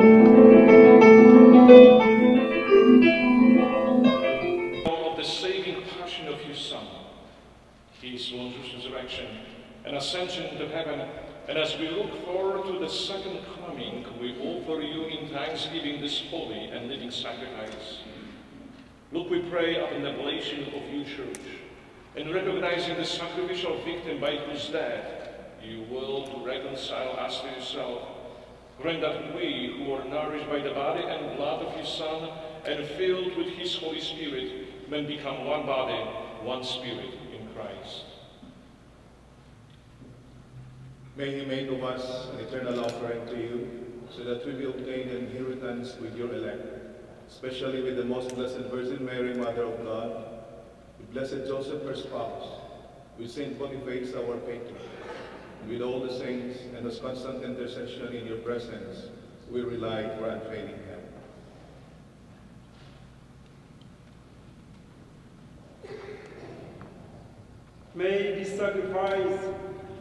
of the saving passion of your Son, his wondrous resurrection and ascension to heaven, and as we look forward to the second coming, we offer you in thanksgiving this holy and living sacrifice. Look, we pray upon the oblation of your church, and recognizing the sacrificial victim by whose death you will reconcile us to yourself, grant that we, who are nourished by the body and blood of his Son, and filled with his Holy Spirit, may become one body, one spirit in Christ. May He make of us an eternal offering to you, so that we will obtain an inheritance with your elect, especially with the most blessed Virgin Mary, Mother of God, with blessed Joseph, her spouse, with Saint Boniface, our patron, with all the saints, and as constant intercession in your presence, we rely for unfailing help. May this sacrifice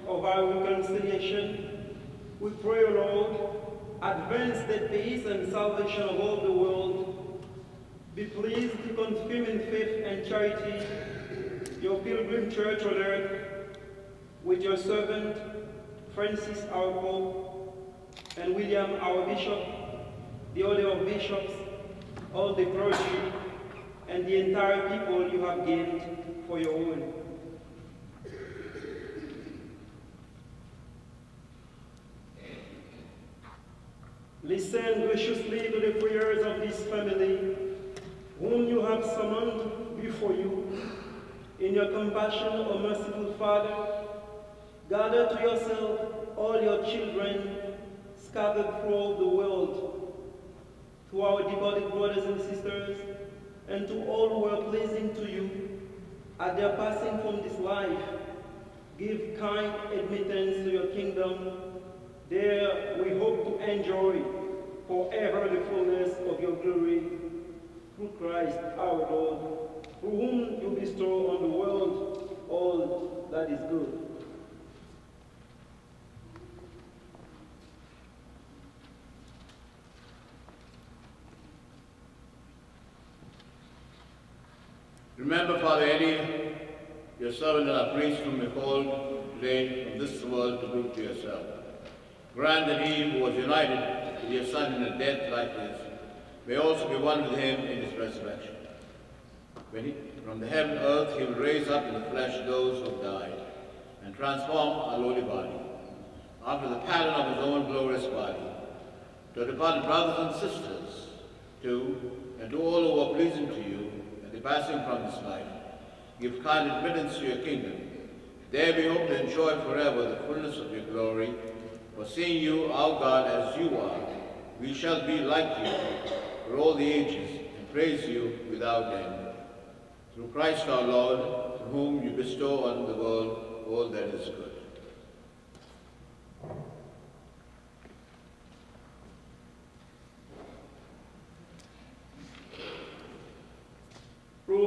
of our reconciliation, we pray, O Lord, advance the peace and salvation of all the world. Be pleased to confirm in faith and charity your pilgrim church on earth with your servant Francis our Pope and William our Bishop, the order of bishops, all the clergy, and the entire people you have gained for your own. Listen graciously to the prayers of this family, whom you have summoned before you. In your compassion, O merciful Father, gather to yourself all your children scattered throughout the world, to our devoted brothers and sisters, and to all who are pleasing to you at their passing from this life. Give kind admittance to your kingdom. There we hope to enjoy forever the fullness of your glory through Christ our Lord, through whom you bestow on the world all that is good. Remember, Father Eddie, your servant and our priest whom you called today from this world to be to yourself. Grant that he who was united with your Son in a death like this may also be one with him in his resurrection. When he, from the heaven earth he will raise up in the flesh those who have died and transform our lowly body after the pattern of his own glorious body to our departed brothers and sisters, to and to all who are pleasing to you departing from this life, give kind admittance to your kingdom. There we hope to enjoy forever the fullness of your glory, for seeing you, our God, as you are, we shall be like you for all the ages, and praise you without end. Through Christ our Lord, through whom you bestow on the world all that is good. through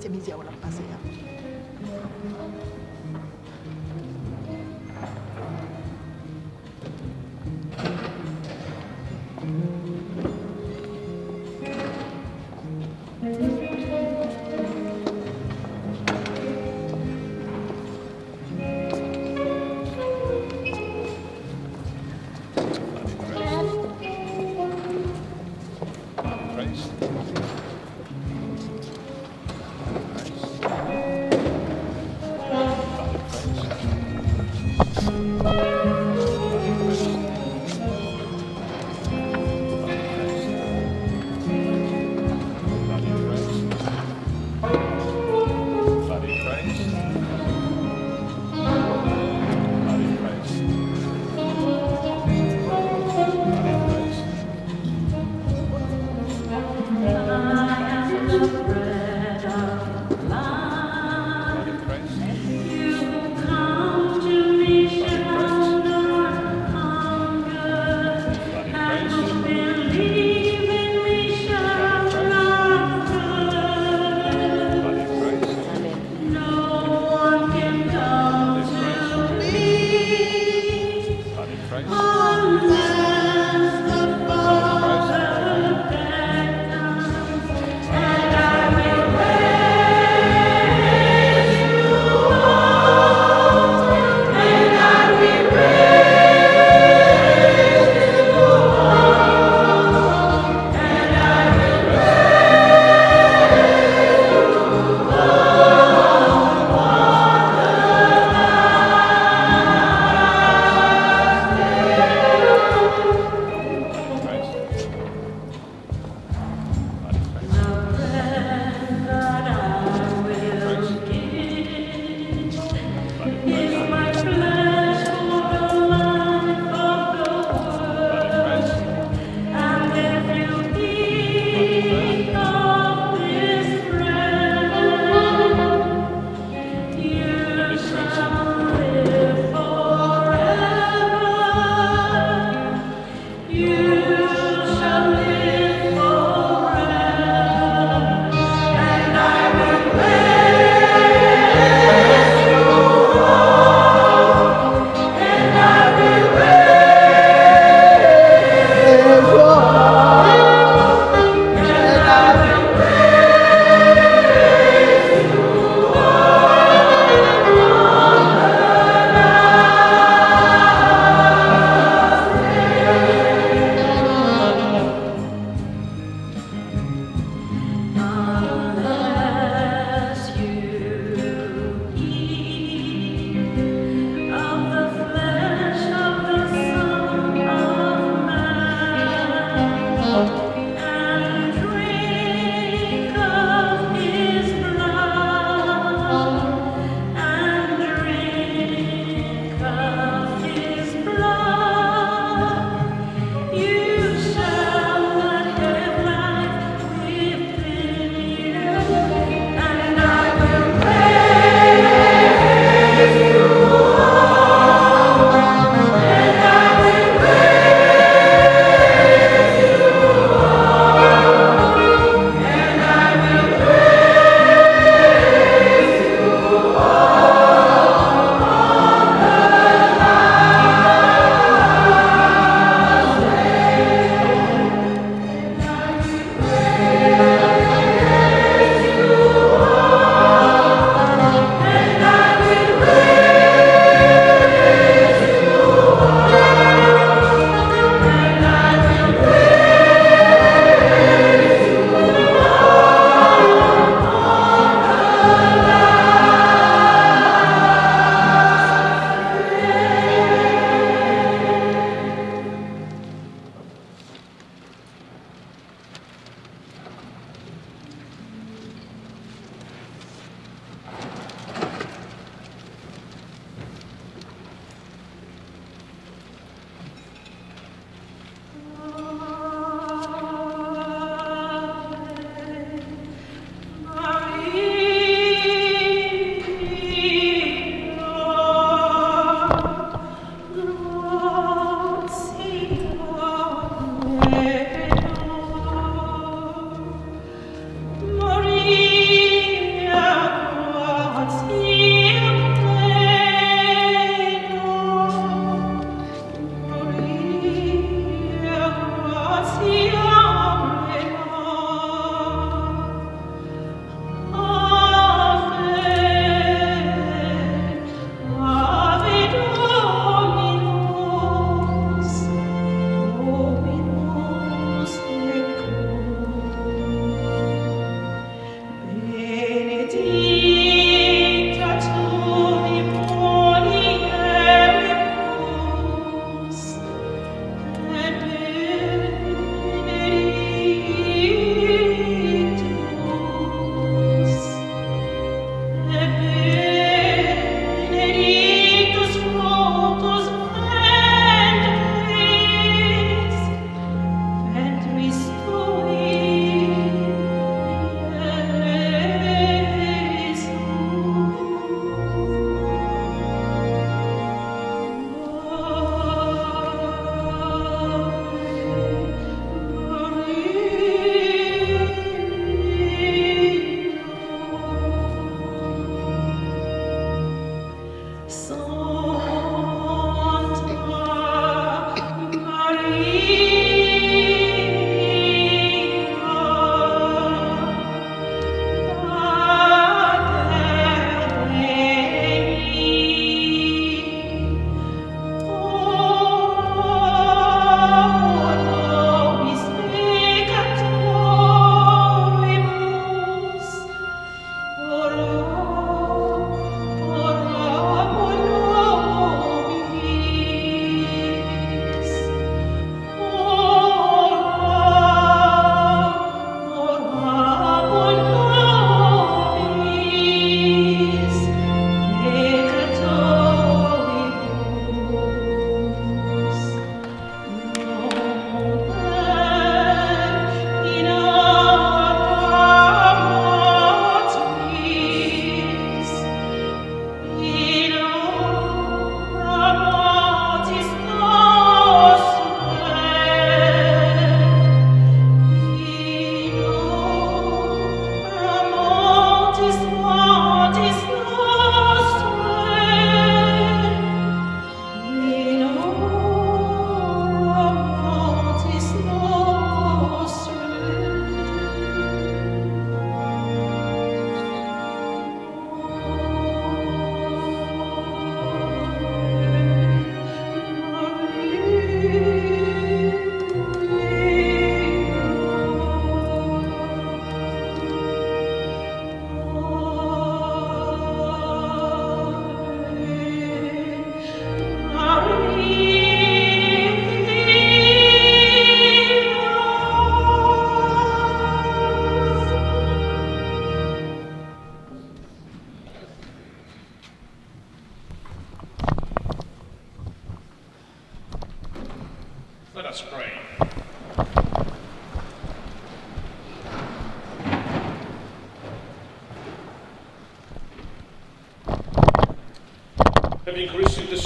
semilla o la pasé.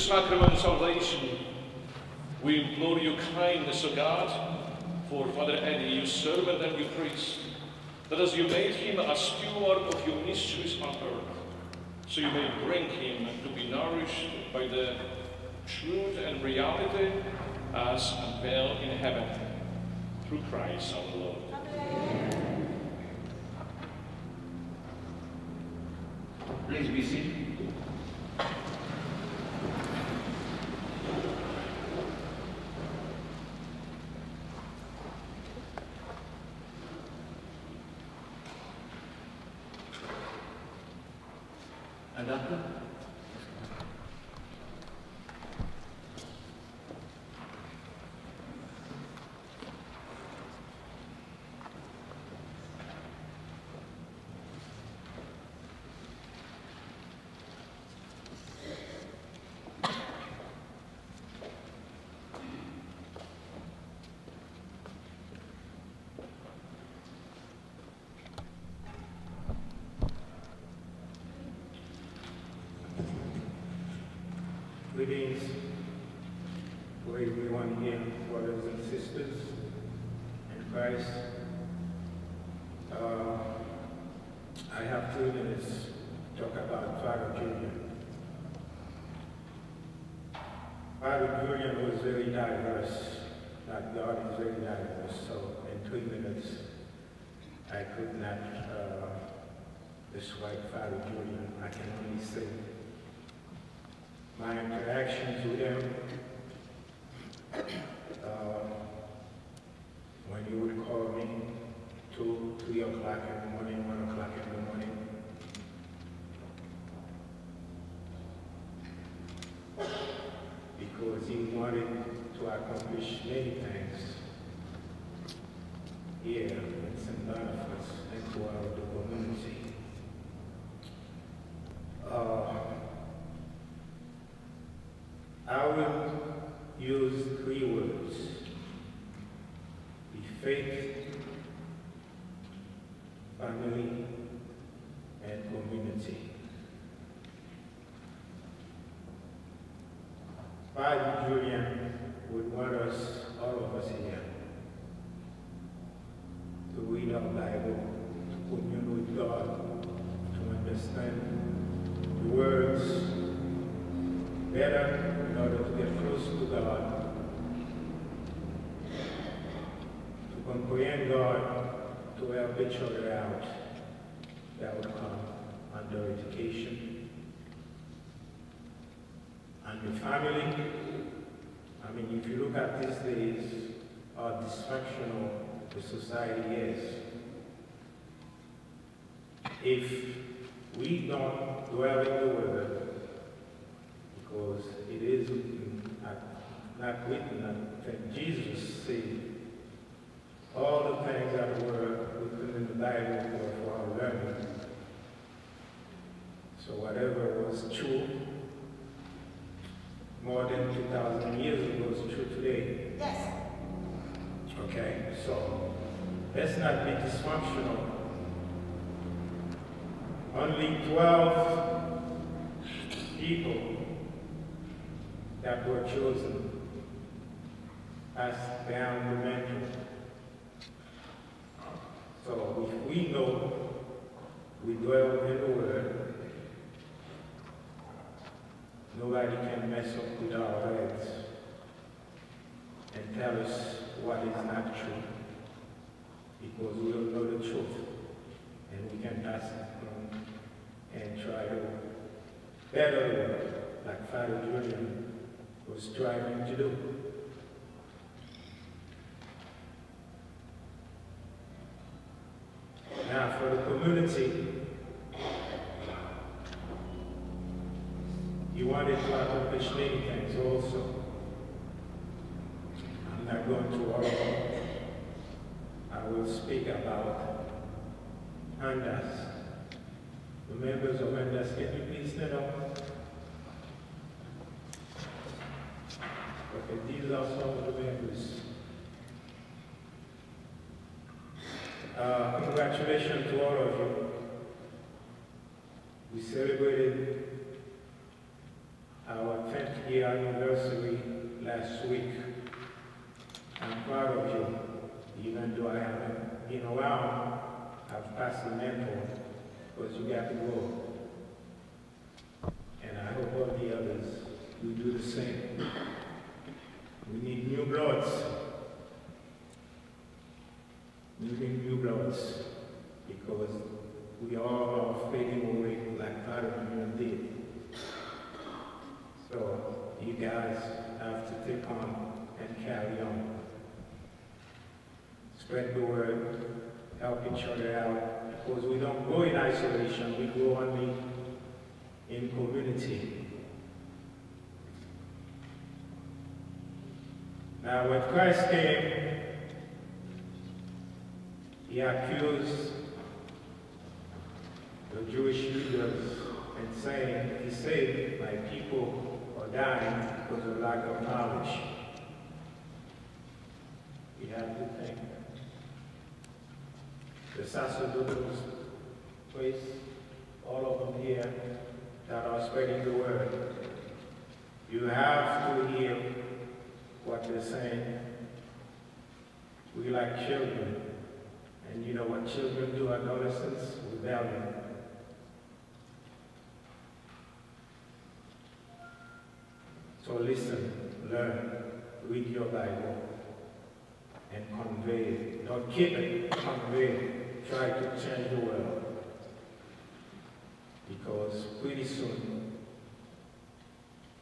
Sacrament of salvation, we implore your kindness, O God, for Father Eddie, your servant and your priest, that as you made him a steward of your mysteries on earth, so you may bring him to be nourished by the truth and reality as unveiled in heaven through Christ our Lord. Please be seated. And after? Greetings for everyone here, brothers and sisters in Christ. Uh, I have two minutes to talk about Father Julien. Father Julien was very diverse, like God is very diverse, so in three minutes I could not uh, describe Father Julien. I can only say my interactions with him, uh, when he would call me two, three o'clock in the morning, one o'clock in the morning. Because he wanted to accomplish many things here in St. Boniface and throughout the community. Uh, I will use three words. Be faith, family, and community. Father Julien would want us, all of us here, to read our Bible, to commune with God, to understand the words better in order to get close to God, to comprehend God, to help each other out. That would come under education. And the family, I mean, if you look at these days, how dysfunctional the society is. If we don't dwell in the Word, because it is written, not written, think Jesus said, all the things that were written in the Bible were for our learning. So whatever was true more than 2,000 years ago is true today. Yes. Okay, so let's not be dysfunctional. Only 12 people that were chosen as down the mantle. So if we know we dwell in the Word, nobody can mess up with our heads and tell us what is not true, because we will know the truth, and we can pass it on and try to better the world, like Father Julien was striving to do. Now, for the community, he wanted to accomplish many things also. I'm not going to all of them. I will speak about Andas. The members of Andas, can you please stand up? Okay, these are some of the members. Uh, congratulations to all of you. We celebrated our 10th year anniversary last week. I'm proud of you, even though I haven't been around, I've passed the mentor, because you got to go. And I hope all the others will do the same. We need new bloods. We because we all are fading away like Father Julien did. So you guys have to take on and carry on. Spread the word, help each other out, because we don't go in isolation, we go only in community. Now when Christ came, he accused the Jewish leaders and saying, he said, my people are dying because of lack of knowledge. We have to think. The sacerdotal place, all of them here that are spreading the word. You have to hear what they're saying. We like children. And you know what children do, adolescents? Rebellion. So listen, learn, read your Bible, and convey. Don't keep it, convey. Try to change the world. Because pretty soon,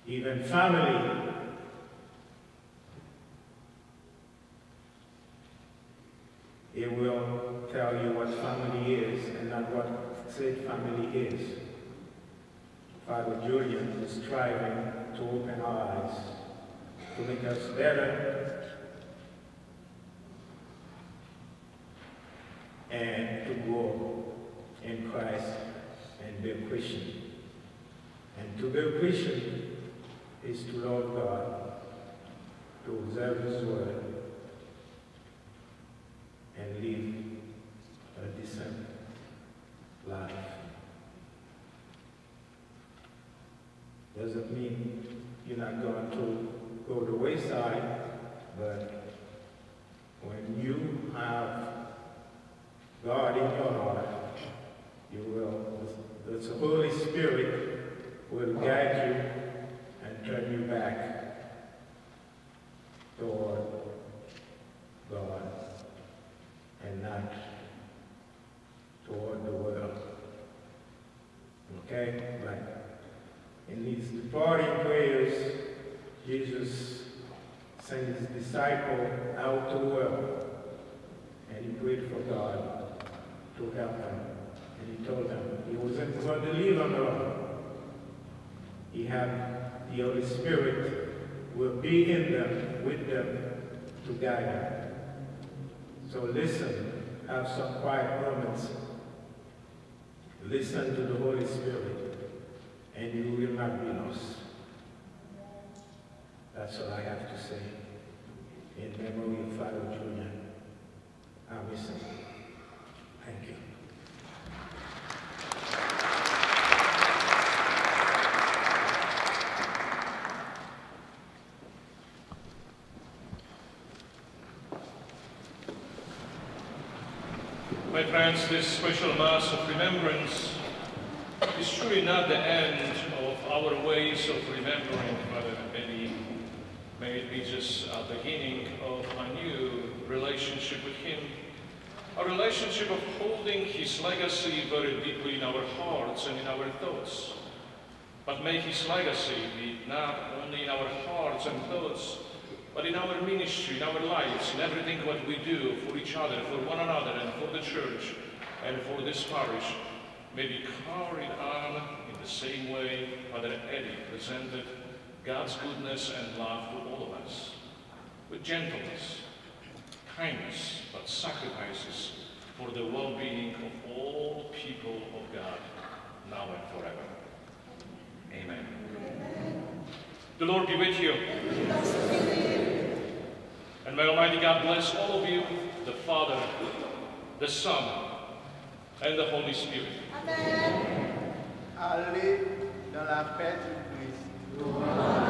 even family it will tell you what family and what said family is. Father Julien is striving to open our eyes, to make us better, and to grow in Christ and be a Christian. And to be a Christian is to love God, to observe His word, and live a decent life. Doesn't mean you're not going to go the wayside, but when you have God in your heart, you will, the Holy Spirit will guide you and turn you back toward God and not toward the world. Okay? Like in his departing prayers, Jesus sent his disciple out to the world and he prayed for God to help him. And he told them he wasn't going to leave them alone. He had the Holy Spirit will be in them, with them, to guide them. So listen, have some quiet moments. Listen to the Holy Spirit, and you will not be lost. That's all I have to say. In memory of Father Julien, I'm listening. Thank you. My friends, this special Mass of Remembrance is surely not the end our ways of remembering Father Eddie. May it be just a beginning of a new relationship with him, a relationship of holding his legacy very deeply in our hearts and in our thoughts. But may his legacy be not only in our hearts and thoughts, but in our ministry, in our lives, in everything what we do for each other, for one another, and for the church, and for this parish, may be carried on the same way Father Eddie presented God's goodness and love to all of us, with gentleness, kindness, but sacrifices for the well-being of all people of God, now and forever. Amen. The Lord be with you. And may Almighty God bless all of you, the Father, the Son, and the Holy Spirit. Allez dans la paix du Christ.